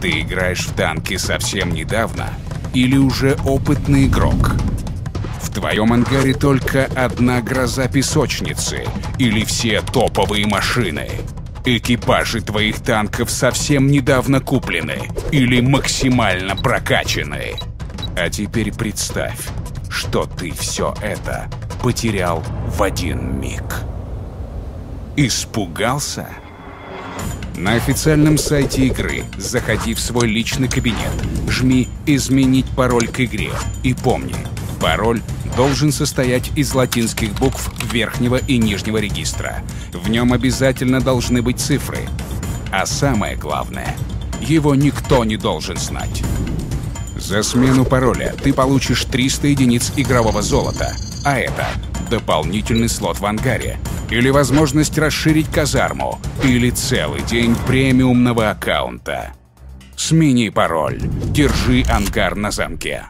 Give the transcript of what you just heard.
Ты играешь в танки совсем недавно или уже опытный игрок? В твоем ангаре только одна гроза песочницы или все топовые машины? Экипажи твоих танков совсем недавно куплены или максимально прокачаны? А теперь представь, что ты все это потерял в один миг. Испугался? На официальном сайте игры заходи в свой личный кабинет, жми «Изменить пароль к игре» и помни, пароль должен состоять из латинских букв верхнего и нижнего регистра. В нем обязательно должны быть цифры. А самое главное, его никто не должен знать. За смену пароля ты получишь 300 единиц игрового золота, а это дополнительный слот в ангаре, или возможность расширить казарму, или целый день премиумного аккаунта. Смени пароль. Держи ангар на замке.